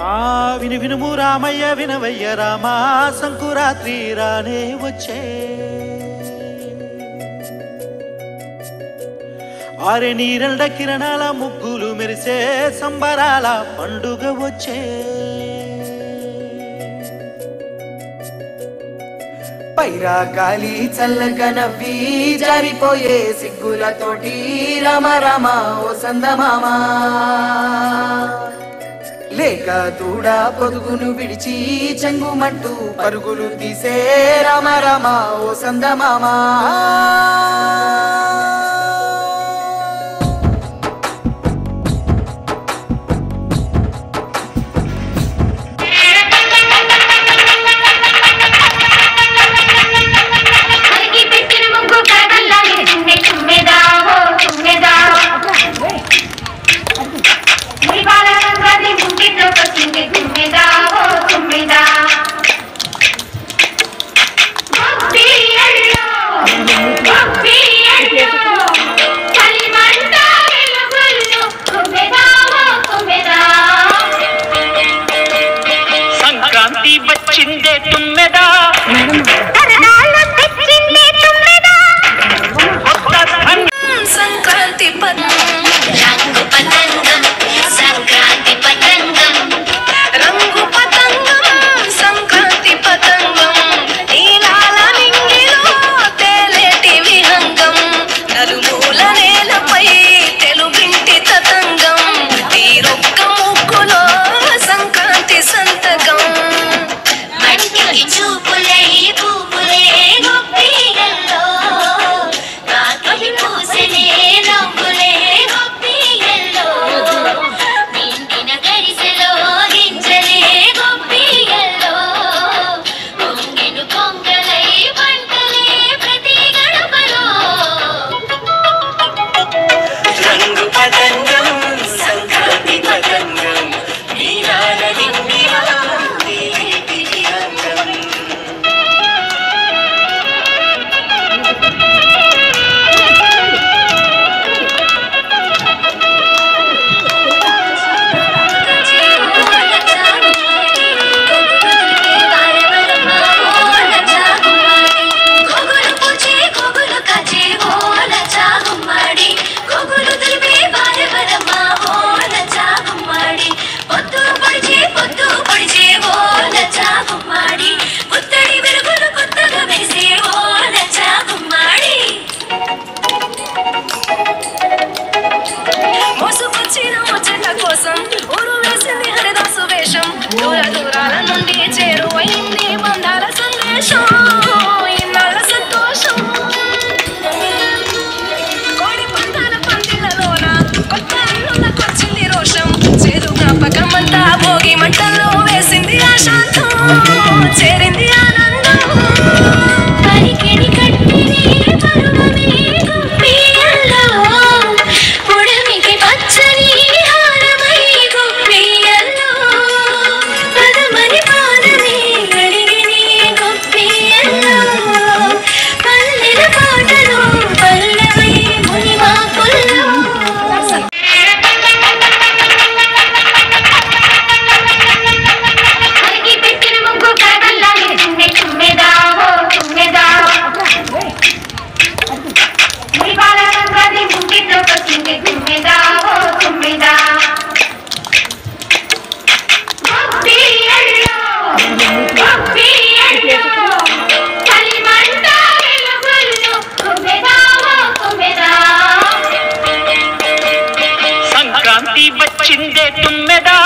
ఆ విని వినుము రామయ్య వినవయ్య రామా సంకురాత్రి రానే వచ్చే. ఆరె నీరెండ కిరణాల ముగ్గులు మెరిసే సంబరాల పండుగ వచ్చే. పైరా గాలి చల్లగా నవ్వి జారిపోయే సిగ్గులతోటి రామ రామా ఓ సందమామా. లేక తూడా పొదుగును విడిచి చెంగుమంటూ పరుగులు తీసే రామ రామ ఓ సందమామా kosam oru vesini hare dasu vesham dura వచ్చిందే తుమ్మెదా?